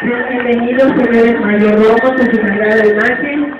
Bienvenidos señores mayordomos de su primera imagen.